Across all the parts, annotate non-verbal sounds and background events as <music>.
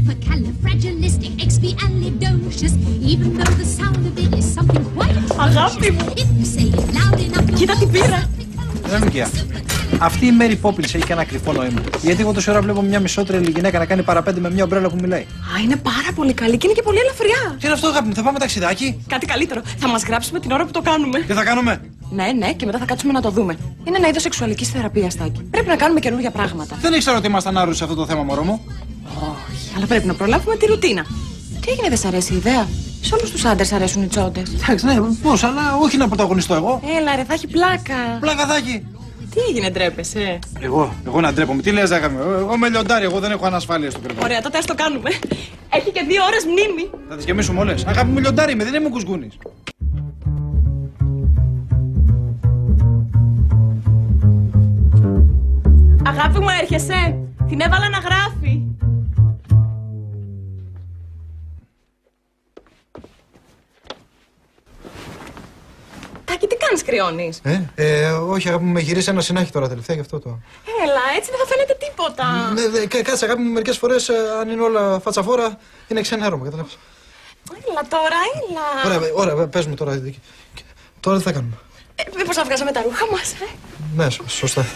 Supercalifragilisticexpialidocious. Even though the sound of it is something quite Αγάπη μου. If you say it loud enough, Κοίτα τι πήρα. Δεν είναι Αυτή η Mary Poppins έχει και ένα κρυφό νόημα. Γιατί εγώ τόση ώρα βλέπω μια μισότρελη γυναίκα να κάνει παραπέντε με μια ομπρέλα που μιλάει. Α, είναι πάρα πολύ καλή και είναι και πολύ ελαφριά. Τι είναι αυτό, αγάπη μου, θα πάμε ταξιδάκι; Κάτι καλύτερο. Θα μας γράψουμε την ώρα που το κάνουμε. Τι θα κάνουμε. Ναι, ναι, και μετά θα κάτσουμε να το δούμε. Είναι ένα είδος σεξουαλικής θεραπείας, Τάκη. Πρέπει να κάνουμε καινούργια πράγματα. Δεν ήξερα ότι ήμασταν άρρωστοι σε αυτό το θέμα, μωρό μου. Όχι, αλλά πρέπει να προλάβουμε τη ρουτίνα. Τι έγινε, δεν σ' αρέσει η ιδέα; Σε όλους τους άντρες αρέσουν οι τσόντες. Εντάξει, ναι, πώς, αλλά όχι να πρωταγωνιστώ εγώ. Έλα, ρε, θα έχει πλάκα. Πλάκα θα έχει. Τι έγινε, ντρέπεσαι; Εγώ, εγώ να ντρέπομαι. Τι λες, αγάπη μου; Εγώ είμαι λιοντάρι, εγώ δεν έχω ανασφάλεια στο κρεβάτι. Ωραία, τότε ας το κάνουμε. Έχει και δύο ώρες μνήμη. Θα τις γεμίσουμε όλες. Αγάπη μου, λιοντάρι είμαι, δεν είμαι κουσκούνης. Αγάπη μου, έρχεσαι. Την έβαλα να γράφει. Τάκη, τι κάνεις, κρυώνεις; Ε, ε, όχι, αγάπη μου, με γυρίσει ένα συνάχη τώρα τελευταία γι' αυτό το. Έλα, έτσι δεν θα φαίνεται τίποτα. Ναι, δε, κα- κάτσε, αγάπη μου, μερικές φορές αν είναι όλα φατσαφόρα, είναι ξενέρωμα, καταλάβει. Έλα τώρα, έλα. Ωραία, ωραία, πες μου τώρα. Τώρα τι θα κάνουμε; Ε, μήπως να βγάζαμε τα ρούχα μας, ε. Ναι, σω- σωστά.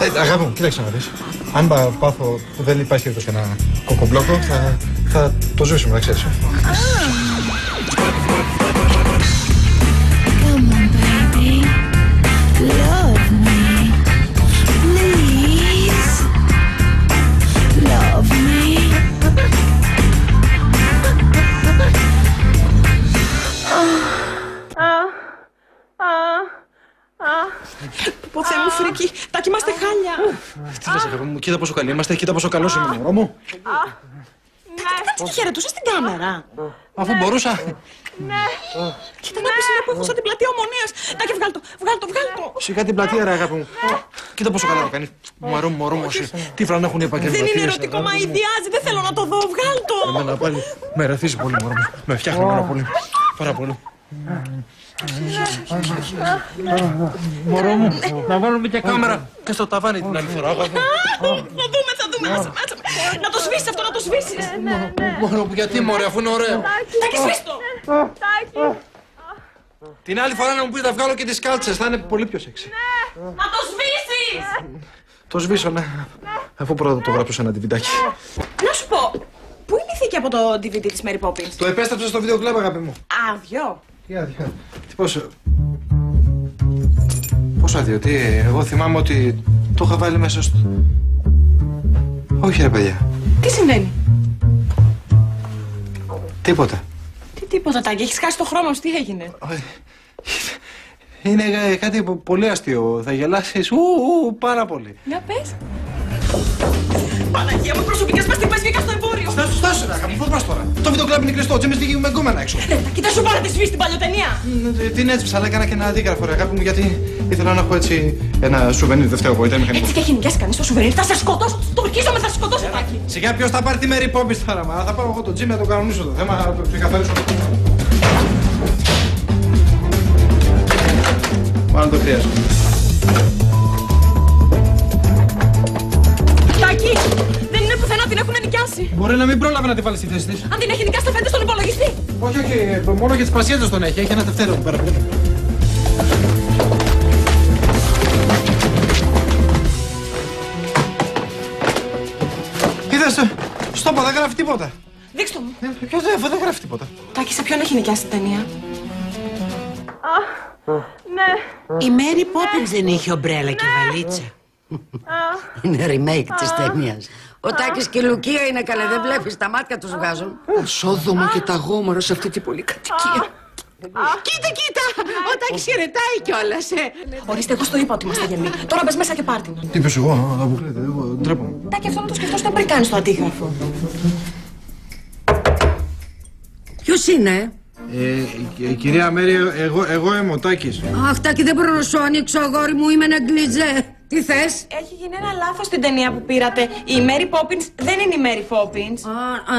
Ε, αγάπη μου, κοίταξε να δεις. Αν πα- πάθω που δεν υπάρχει περίπτωση ένα κοκομπλόκο, θα, θα το ζήσουμε, να ξέρεις. ε. Come on, baby. Love me. Please. Love me. Πω Θεέ μου, φρίκι. Τάκη, είμαστε χάλια. Τι λες, αγάπη μου, κοίτα πόσο καλή είμαστε, κοίτα πόσο καλός είμαι, μωρό μου. Κάτσε και χαιρετούσες στην κάμερα. Αφού μπορούσα. Κοίτα να πεις είναι που έχω σαν την πλατεία ομονίας. Τάκη, βγάλ' το, βγάλ' το, βγάλ' το. Σιγά την πλατεία, ρε αγάπη μου. Κοίτα πόσο καλά το κάνει. Μωρό μου, μωρό μου, όσοι- τι φρανά έχουν οι Δεν επαγγελματίες. είναι ερωτικό, μα ιδιάζει. Δεν θέλω να το δω. Βγάλ' το. Εμένα πάλι με ρεθίζει πολύ, μωρό μου. Με φτιάχνει πάρα πολύ. Πάρα πολύ. Μωρό μου, να βάλουμε και κάμερα και στο ταβάνι την άλλη φορά. αγάπη μου. Θα δούμε, θα δούμε. Άσε, άσε. Να το σβήσεις αυτό, να το σβήσεις. Μωρό μου, γιατί μωρέ, αφού είναι ωραίο. Τάκη, σβήσ' το. Την άλλη φορά να μου πεις να βγάλω και τις κάλτσες, θα είναι πολύ πιο σεξι. Να το σβήσεις. Το σβήσω, ναι. Αφού πρώτα το γράψω σε ένα τυβιτάκι. Να σου πω, πού είναι η θήκη από το DVD της Mary Poppins; Το επέστρεψα στο βίντεο κλαμπ, αγάπη μου. Άδειο. Τι άδεια. Τι πόσο. Πόσο άδειο, τι. Εγώ θυμάμαι ότι το είχα βάλει μέσα στο. Όχι, ρε παιδιά. Τι συμβαίνει; Τίποτα. Τι τίποτα, Τάκη, έχεις χάσει το χρόνο σου, τι έγινε; Όχι. Είναι ε, κάτι πο- πολύ αστείο. Θα γελάσεις ου, ου, πάρα πολύ. Για πες. Παναγία μου, προσωπικές μας στιγμές βγήκα στο εμπόριο. Στάσου, στάσου, ρε, αγάπη, πού πας τώρα; Το βίντεο κλαμπ είναι κλειστό. Τζέμις βγήκε με γκόμενα έξω. Ε, Τάκη, δεν σου πάρε τη σβήσει την παλιοτενία. Ε, Την έσβησα, αλλά έκανα και ένα αντίγραφο, ρε, αγάπη μου, γιατί ήθελα να έχω έτσι ένα σουβενίρ. Δεν φταίω εγώ, ήταν μηχανικό. Έτσι και έχει νοικιάσει κανείς το σουβενίρ, θα σε σκοτώσω. Το ορκίζομαι, Σιγά ποιος θα πάρει τη Mary Poppins τώρα, μα θα πάω εγώ το τζιμ να το κανονίσω το θέμα, να το ξεκαθαρίσω. Μάλλον το χρειάζεται. Τάκη, δεν είναι πουθενά, την έχουν νοικιάσει. Μπορεί να μην πρόλαβε να τη βάλει στη θέση της. Αν την έχει νοικιάσει, θα φαίνεται στον υπολογιστή. Όχι, όχι, ε, μόνο για τις πασιέτε τον έχει. Έχει ένα τευτέρο εδώ πέρα. Περίμενε. Είδες, ε, στο είπα, δεν γράφει τίποτα. Δείξτε μου. Ε, Ποιος δεν, δεν γράφει τίποτα. Τάκη, σε ποιον έχει νοικιάσει την ταινία; Η Μέρι Πόπινς δεν είχε ομπρέλα και βαλίτσα. Είναι remake της ταινίας. Ο Τάκης και η Λουκία είναι καλέ, δεν βλέπεις, τα μάτια τους βγάζουν. Σόδομα και τα γόμαρα σε αυτή την πολυκατοικία. Κοίτα, κοίτα, ο Τάκης χαιρετάει κιόλας, ε. Ορίστε, εγώ στο είπα ότι είμαστε γεμοί. Τώρα μπες μέσα και πάρτι. Τι είπες εγώ, αποκλείεται, εγώ ντρέπομαι. Τάκη, αυτό να το σκεφτόσαστε πριν κάνεις το αντίγραφο. Ποιος είναι, Ε, ε, κυρία Μέρη, εγώ, εγώ είμαι ο Τάκης. Αχ, Τάκη, δεν μπορώ να σου ανοίξω, αγόρι μου, είμαι ένα γκλιτζέ. Τι θες; Έχει γίνει ένα λάθος στην ταινία που πήρατε. Η Mary Poppins δεν είναι η Mary Poppins. Α, α,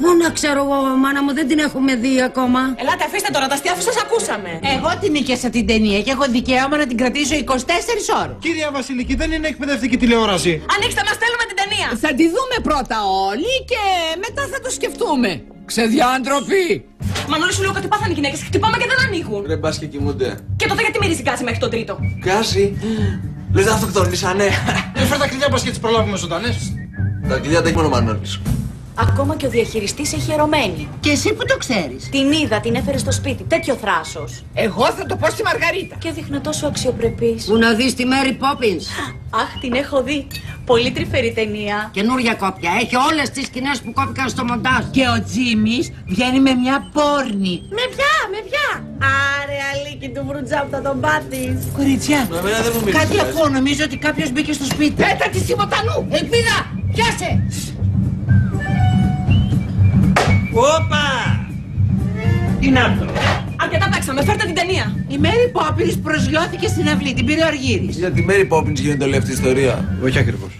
πού να ξέρω εγώ, μάνα μου, δεν την έχουμε δει ακόμα. Ελάτε, αφήστε τώρα τα αστεία αφού σας ακούσαμε. Εγώ την νίκιασα την ταινία και έχω δικαίωμα να την κρατήσω 24 ώρες. Κυρία Βασιλική, δεν είναι εκπαιδευτική τηλεόραση. Ανοίξτε μας, θέλουμε την ταινία. Θα τη δούμε πρώτα όλοι και μετά θα το σκεφτούμε. Ξεδιάντροποι! Μανώλη σου λέω ότι πάθανε οι γυναίκες. Χτυπάμε και δεν ανοίγουν. Ρε μπας και κοιμούνται. Και τότε γιατί μυρίζει γκάζι μέχρι το τρίτο; Κάση. Λες να αυτοκτονήσανε. Ε, φέρ τα κλειδιά μπας και τις προλάβουμε ζωντανές. Τα κλειδιά τα έχει μόνο ο Μανώλης. Ακόμα και ο διαχειριστής έχει ερωμένη. Και εσύ που το ξέρεις. Την είδα, την έφερε στο σπίτι. Τέτοιο θράσος. Εγώ θα το πω στη Μαργαρίτα. Και δείχνει τόσο αξιοπρεπής. Που να δεις τη Mary Poppins. <gasps> Αχ, την έχω δει. Πολύ τρυφερή ταινία. Καινούρια κόπια. Έχει όλες τις σκηνές που κόπηκαν στο μοντάζ. Και ο Τζίμις βγαίνει με μια πόρνη. Με ποια, με ποια; Άρε, αλίκη του βρουτζάπτα τον πάτης. Κοριτσιά, Εμένα δεν μου μίλησες. κάτι ακούω. Νομίζω ότι κάποιος μπήκε στο σπίτι. Πέτα τη Σιμωτανού! Ελπίδα! Πιάσε! Τι να το. Αρκετά παίξαμε, φέρτε την ταινία. Η Μέρι Πόπιλς προσγειώθηκε στην αυλή, την πήρε ο Αργύρης. Για τη Mary Poppins γίνεται όλη αυτή η ιστορία. Όχι ακριβώς.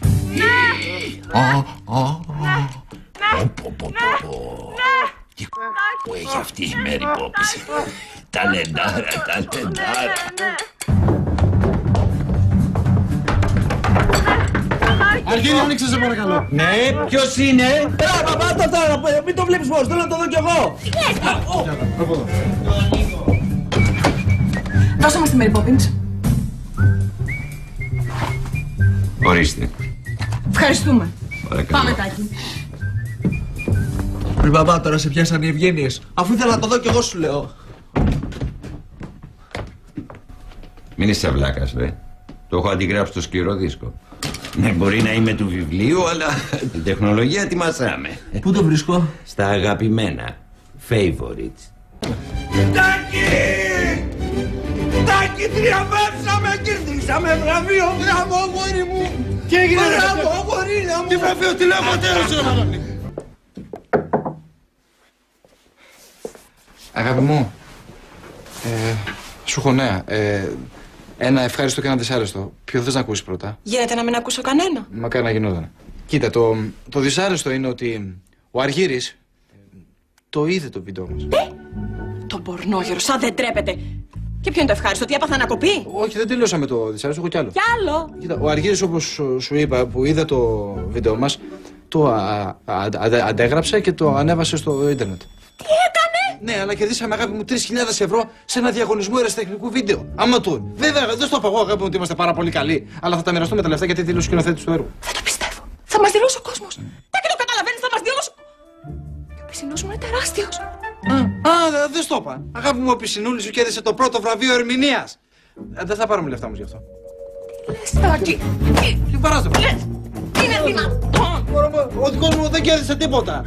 Τι που έχει αυτή η Μέρη Πόπης. Ταλεντάρα, ταλεντάρα. Αργύρι, άνοιξε σε παρακαλώ. Ναι, ποιος είναι; Έλα, παπά, το τώρα, μην το βλέπεις μόνος, θέλω να το δω κι εγώ. Από εδώ. Δώσε μας τη Mary Poppins. Ορίστε. Ευχαριστούμε. Παρακαλώ. Πάμε, Τάκη. Ρε μπαμπά, τώρα σε πιάσαν οι ευγένειες. Αφού ήθελα να το δω κι εγώ σου λέω. Μην είσαι βλάκας, ρε. Το έχω αντιγράψει στο σκληρό δίσκο. Ναι, μπορεί να είμαι του βιβλίου, αλλά <laughs> την τεχνολογία τη μασάμε. Πού το βρίσκω; Στα αγαπημένα. Favorites. Τάκη! Τάκη, θριαμβεύσαμε, κερδίσαμε βραβείο, μπράβο, αγόρι μου. Τι έγινε, ρε, Μπράβο, πατέρα; αγορίνα μου. Τι βραβείο, τι λέει ο πατέρας σου, ρε Μανώλη. Αγάπη μου, ε, σου έχω νέα. Ε, ένα ευχάριστο και ένα δυσάρεστο. Ποιο θες να ακούσεις πρώτα; Γίνεται να μην ακούσω κανένα. Μακάρι να γινόταν. Κοίτα, το, το δυσάρεστο είναι ότι ο Αργύρης ε, το είδε το βίντεο μας. Το πορνόγερο, σαν δεν τρέπεται. Και ποιο είναι το ευχάριστο, ότι έπαθα να κοπεί. Όχι, δεν τελείωσα με το δυσάρεστο, έχω κι άλλο. Κι άλλο. Κοίτα, ο Αργύρης όπως σου- σου είπα που είδε το βίντεο μας το α, α, αντε- αντέγραψε και το ανέβασε στο ίντερνετ. Τι έκανε. Ναι, αλλά κερδίσαμε αγάπη μου 3.000 ευρώ σε ένα διαγωνισμό αεραστεχνικού βίντεο. Άμα του. Βέβαια, δεν στο είπα εγώ αγάπη μου ότι είμαστε πάρα πολύ καλοί. Αλλά θα τα μοιραστούμε τα λεφτά γιατί δήλωσε σκηνοθέτη του έργου. Δεν το πιστεύω. Θα μας δηλώσει ο κόσμος. Τάκη το καταλαβαίνεις, θα μας δηλώσει. Και ο πισινό μου είναι τεράστιος. Α, α, δε- δεν στο είπα. Αγάπη μου, ο Πισινούλης σου κέρδισε το πρώτο βραβείο ερμηνείας. Δεν θα πάρουμε λεφτά μου γι' αυτό. Τάκη. Τι παράζω. Είναι δυνατόν. Ο δικός μου δεν κέρδισε τίποτα.